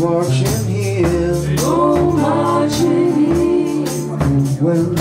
marching here. Go marching here. When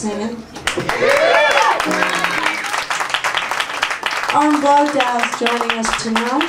Singing. Oren oh, Bloedow's joining us tonight.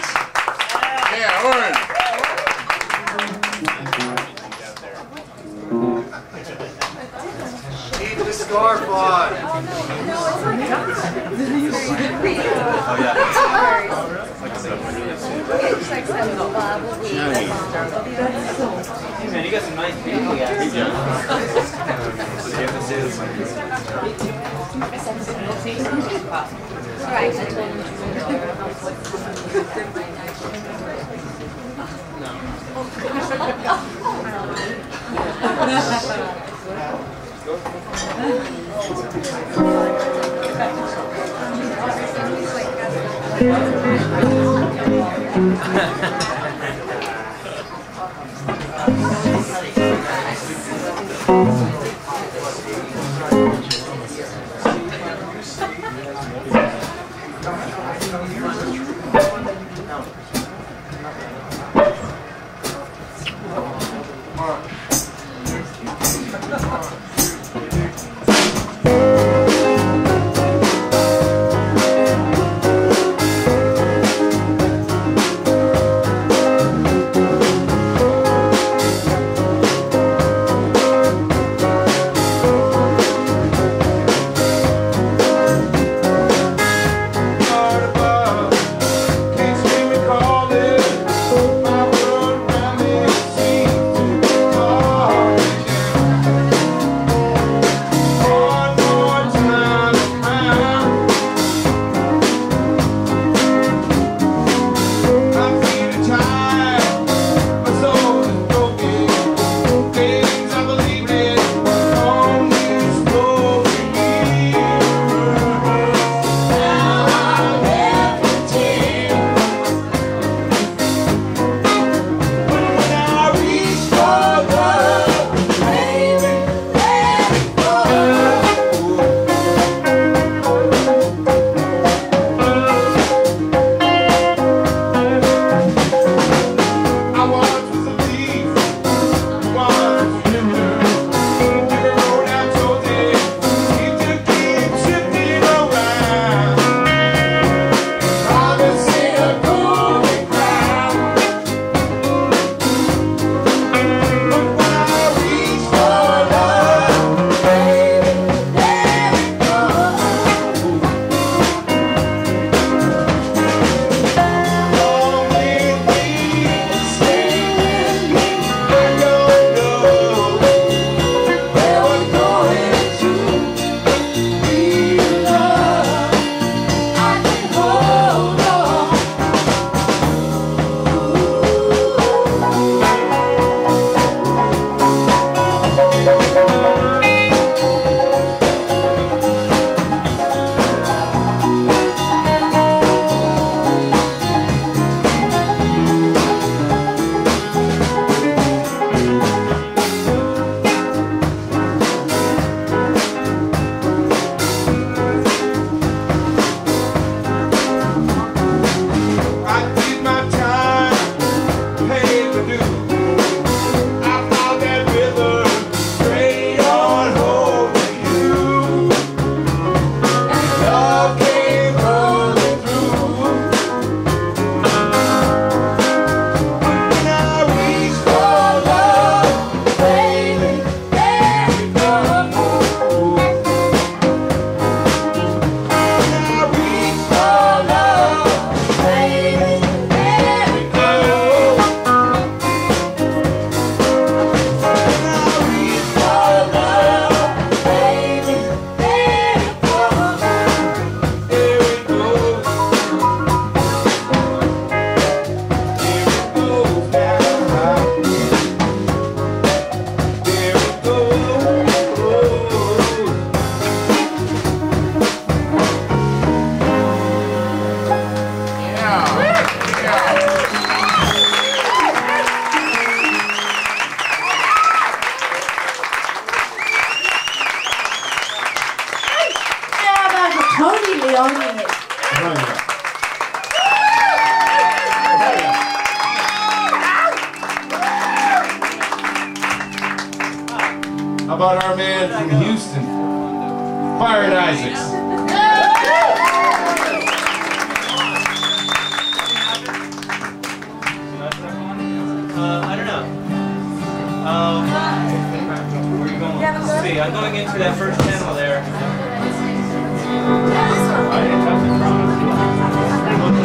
to that first channel there.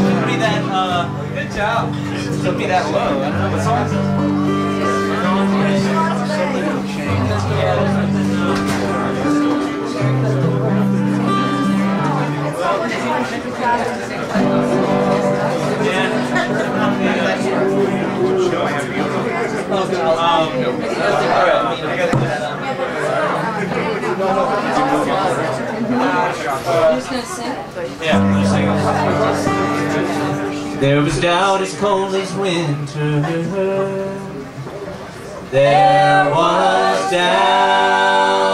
Put me that, uh, good job. Put me that low. I don't know what's on. Something will change. Yeah. Oh, um, all right. There was doubt as cold as winter. There was doubt.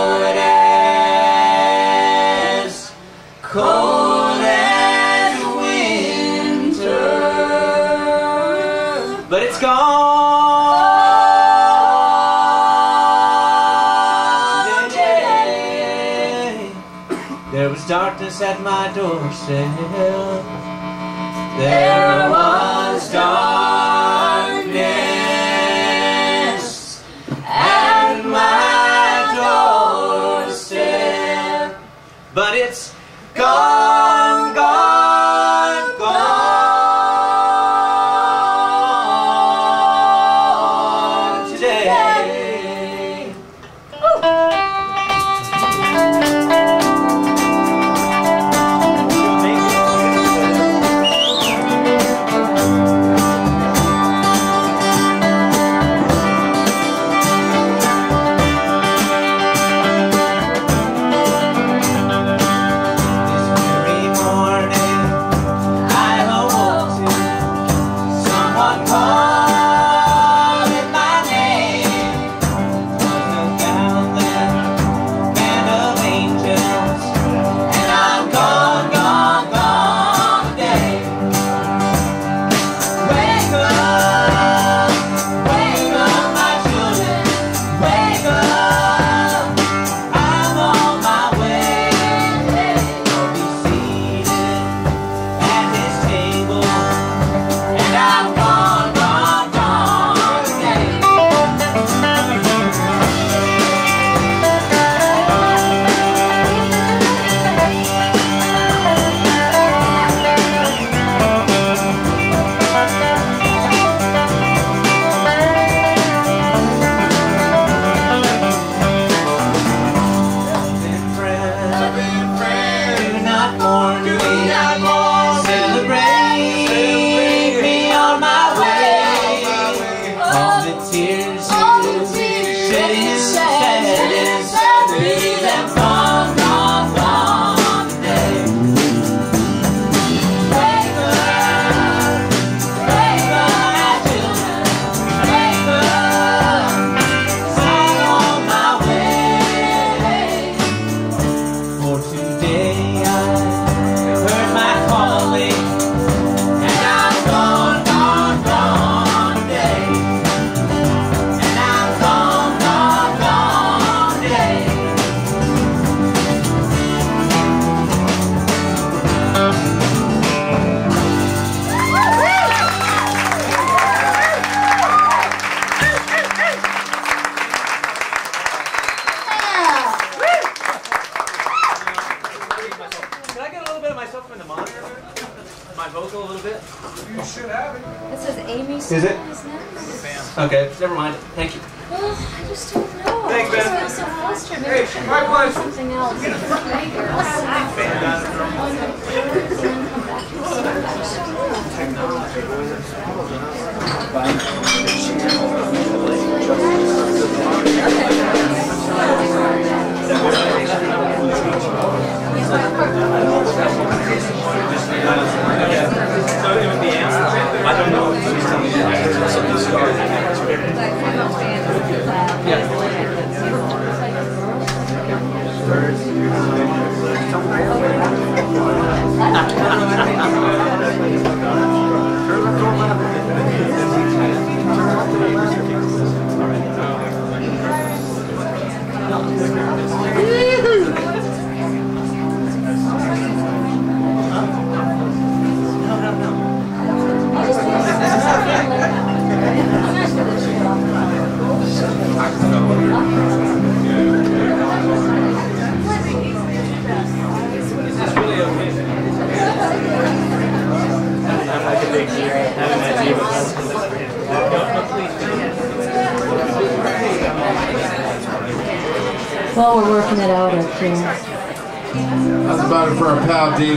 at my doorstep. There I was. Okay, never mind. Thank you. Well, I just don't know. Thanks, I just got so flustered. Maybe I should. Something else.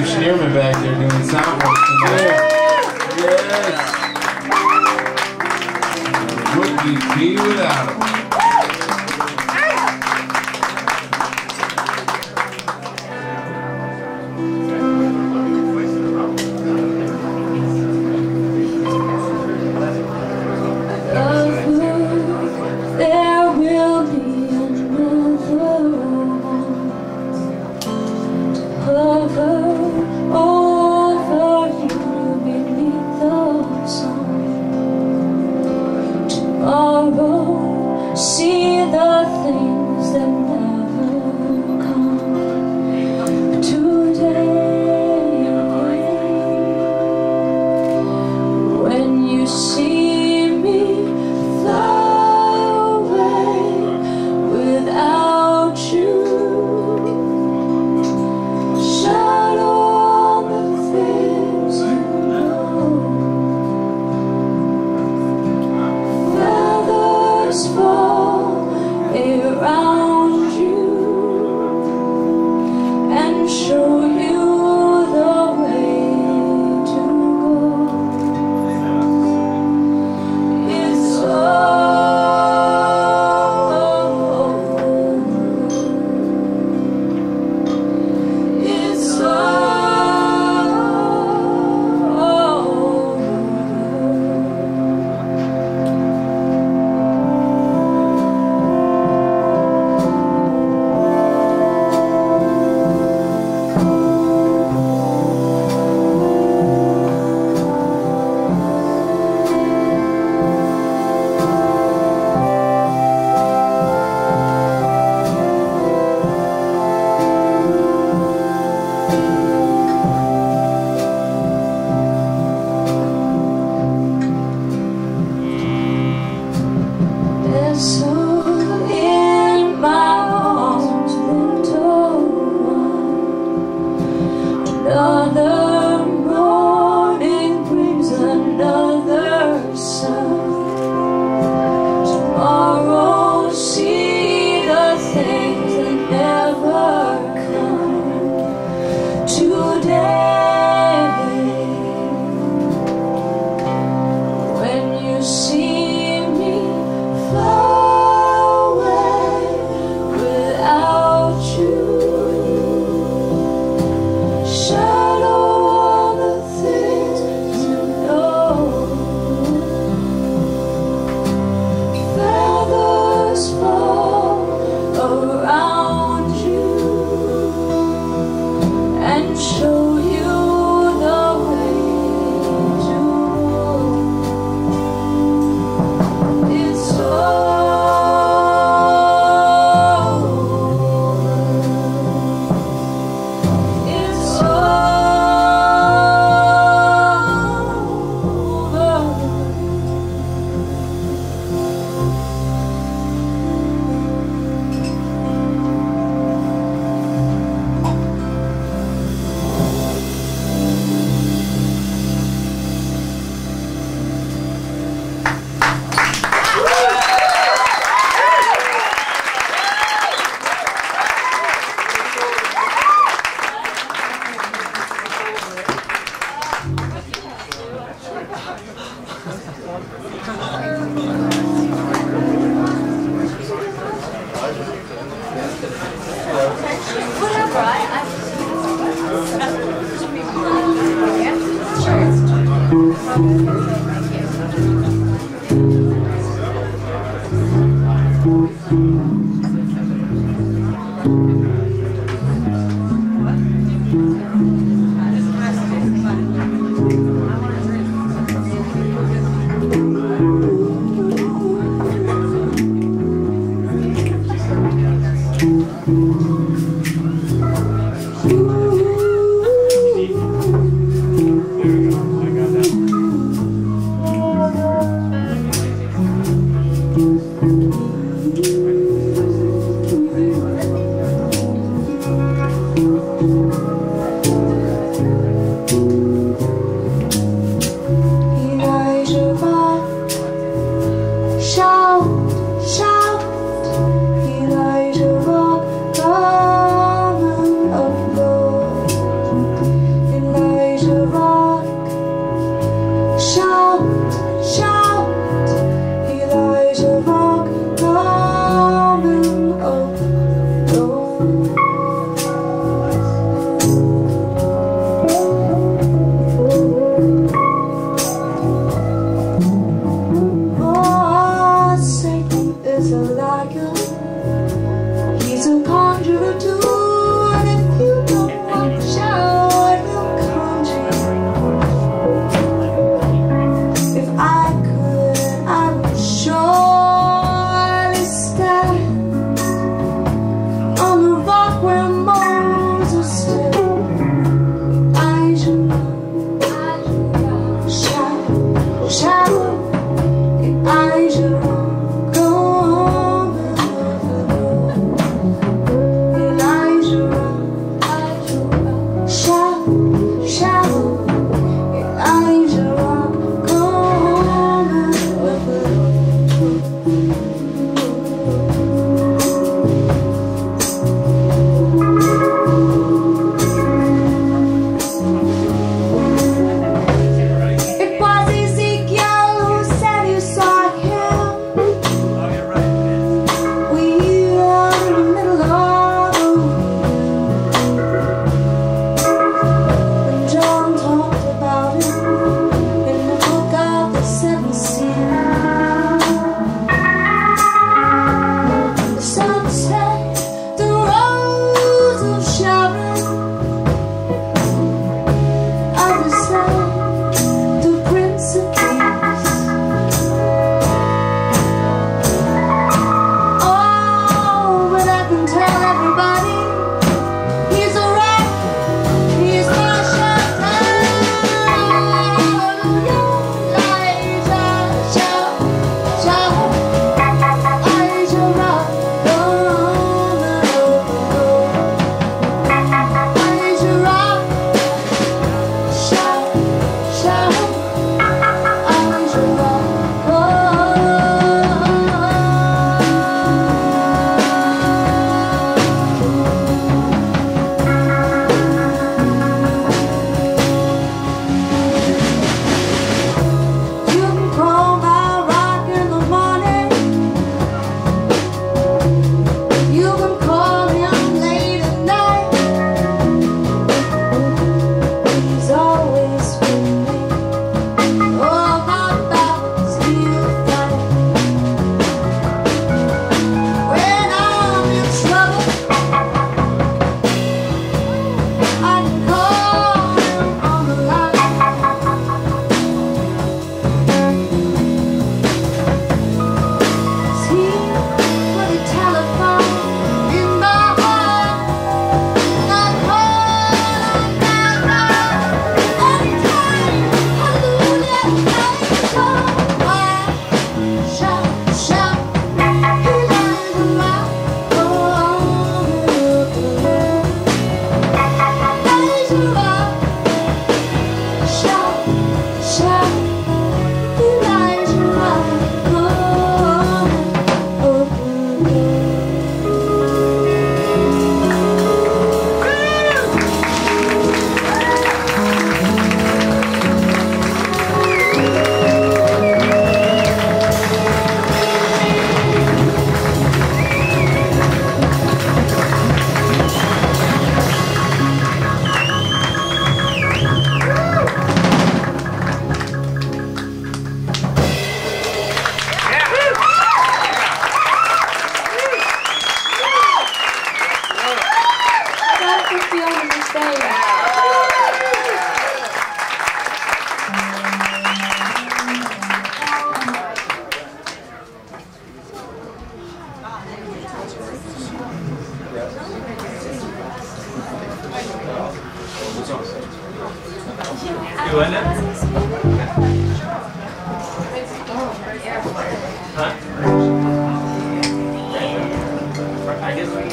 Schneerman back you.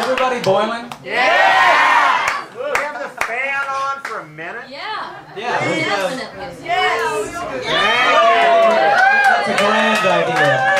everybody boiling? Yeah! We have the fan on for a minute. Yeah. Yeah. let's, Definitely. Yes! That's a grand idea.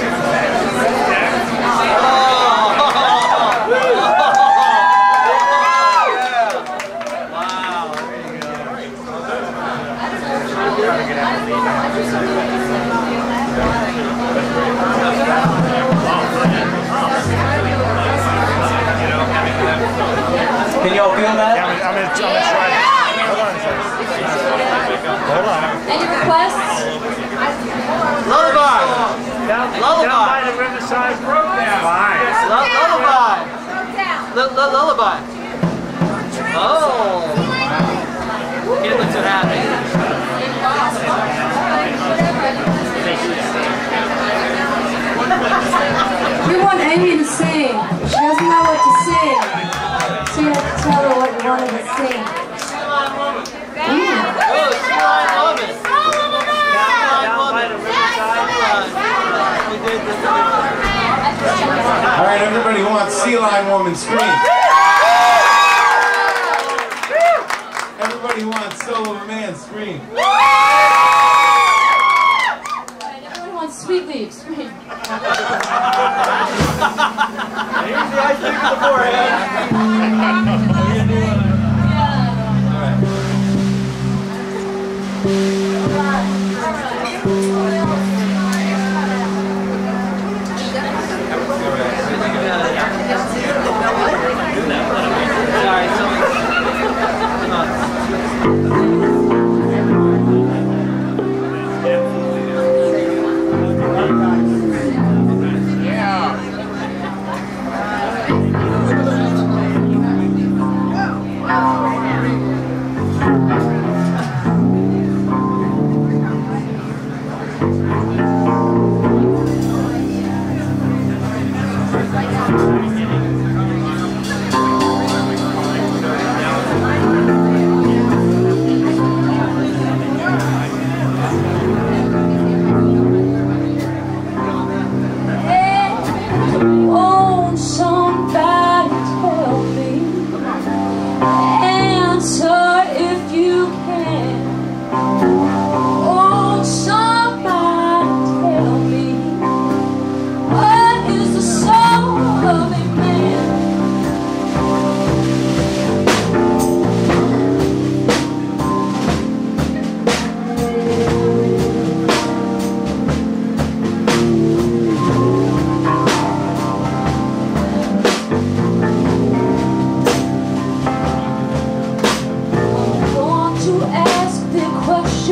Can you all feel that? I'm gonna, I'm gonna, I'm gonna try it. Hold on a. Hold on. Any requests? Lullaby. Down, Lullaby. down by the Riverside Brook now. Fine. Lu- lullaby. Lu- lu- lullaby. Oh. Kid looks so happy. We want Amy to sing. She doesn't know what to sing. To tell her what you want to All right, everybody who wants Sea Lion Woman, scream. Everybody who wants Soul of a Man, scream. Everyone wants sweet leaves. Scream. Here's the ice cream in the forehead.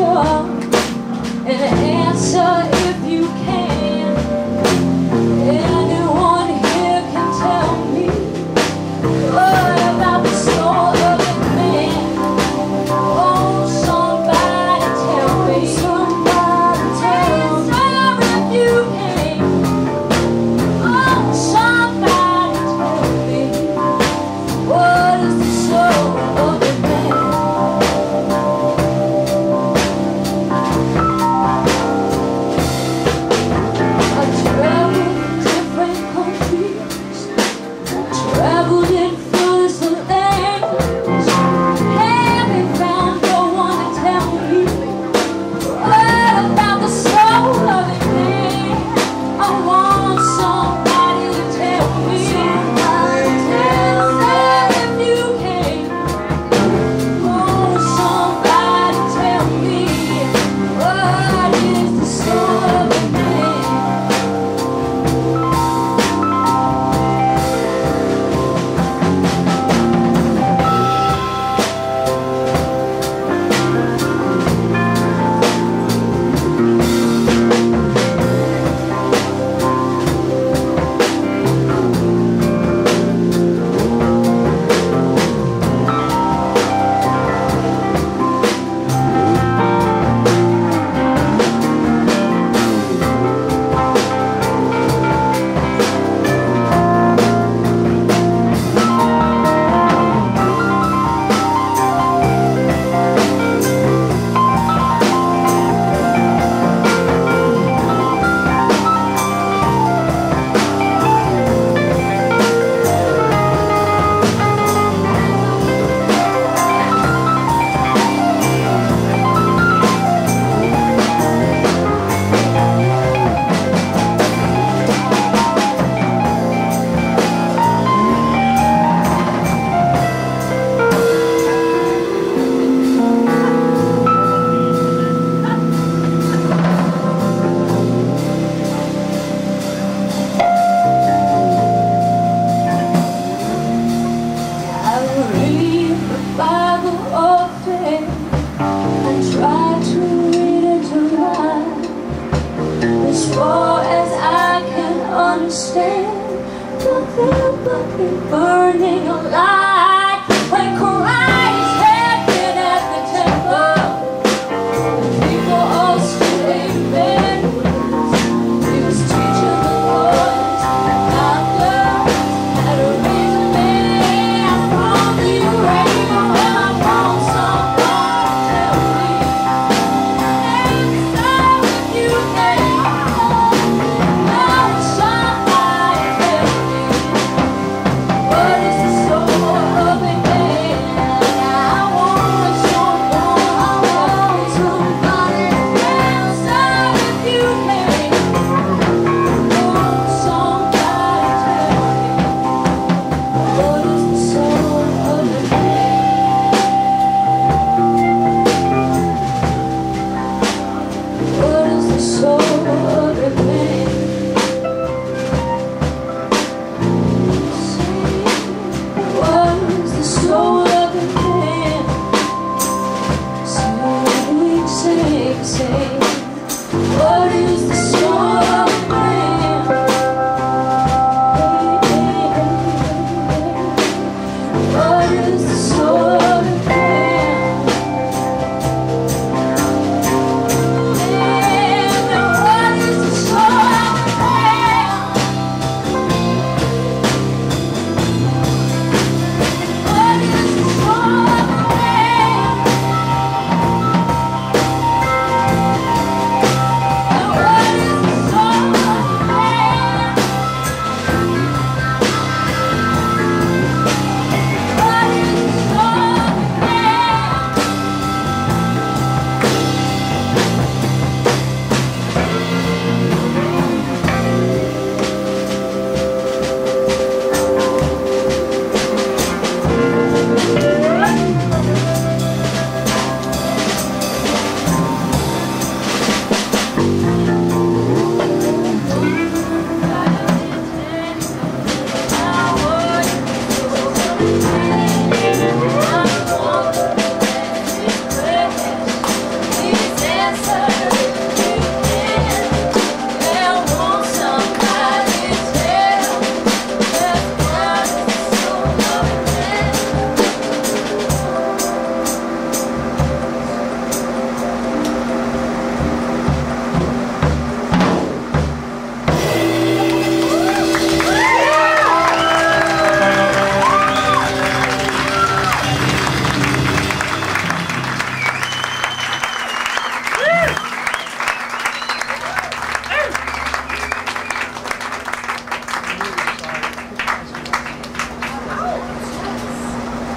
and the answer is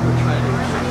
就一百六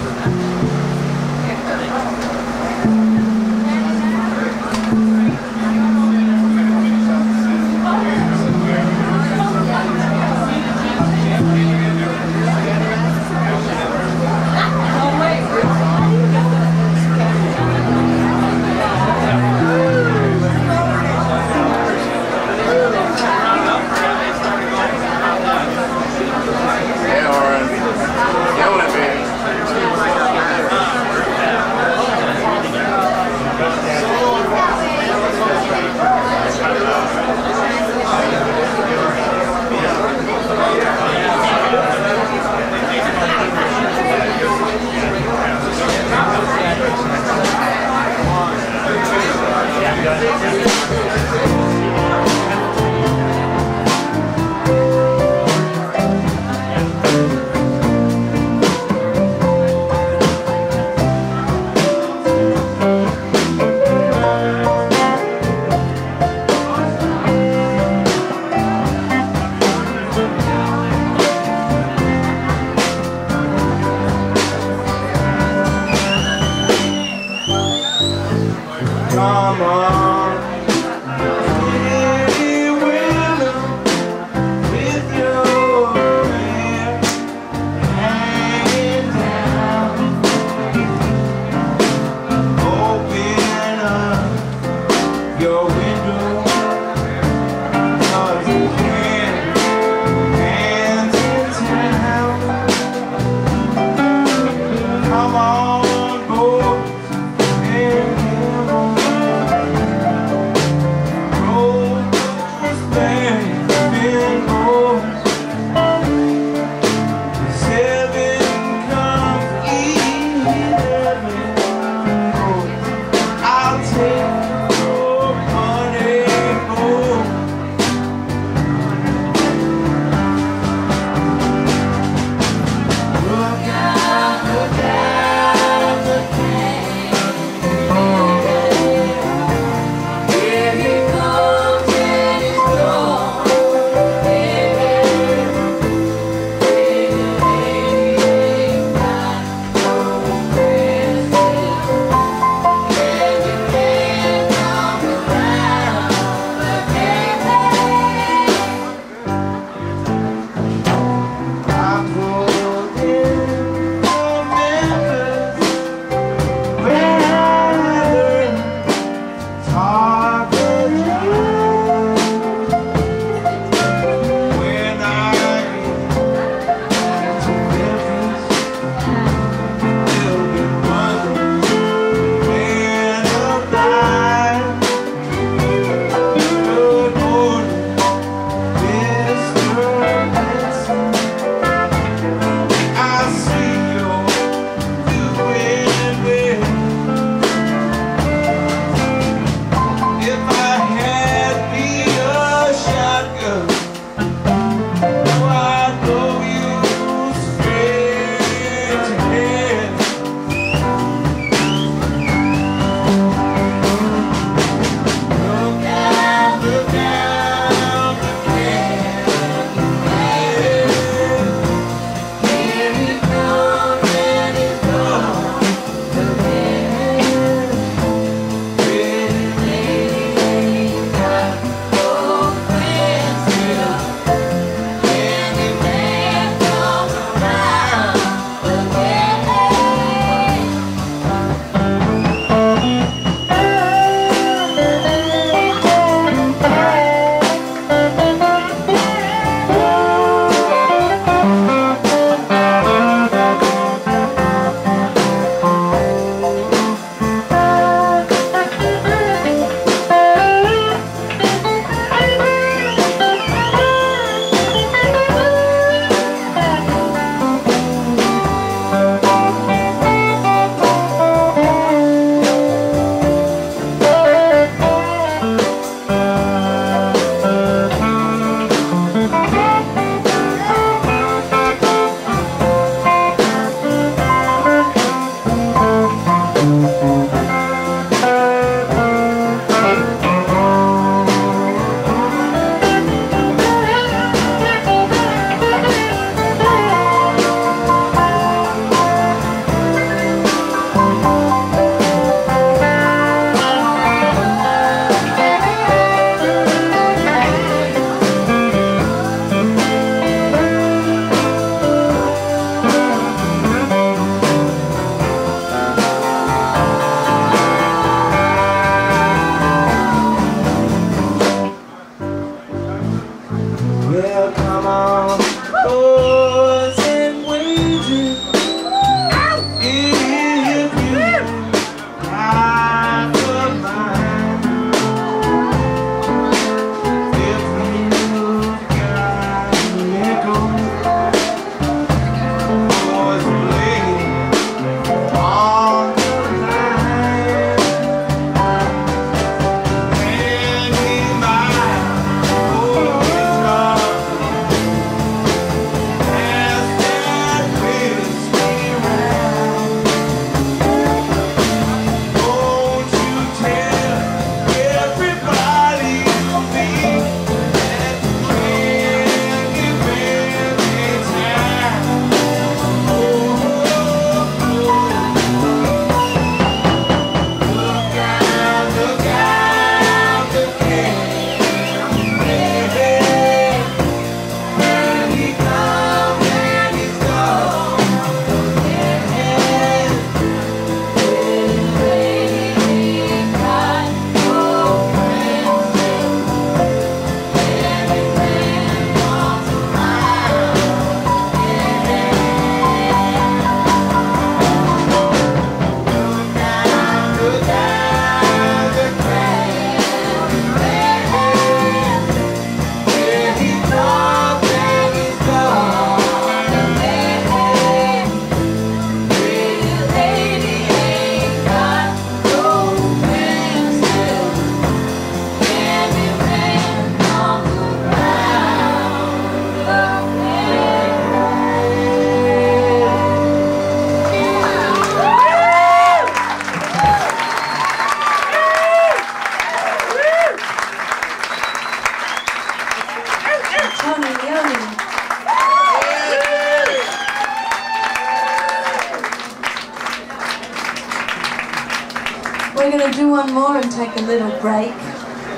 We're going to do one more and take a little break.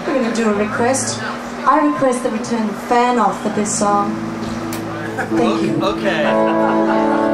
We're going to do a request. I request that we turn the fan off for this song. Thank you. Okay.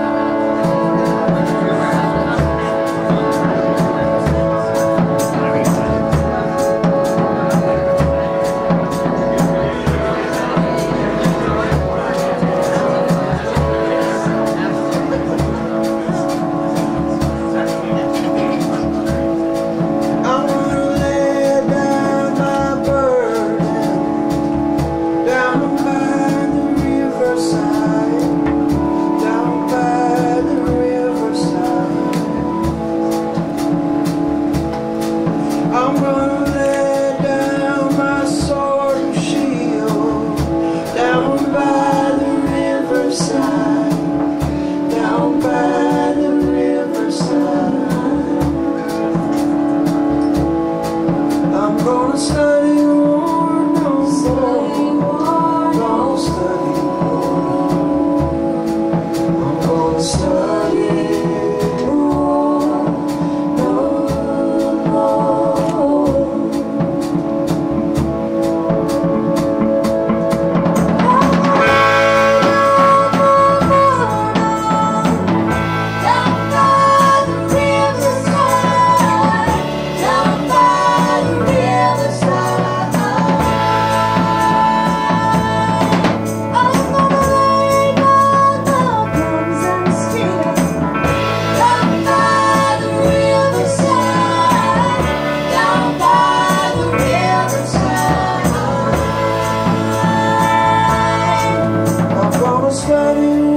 starting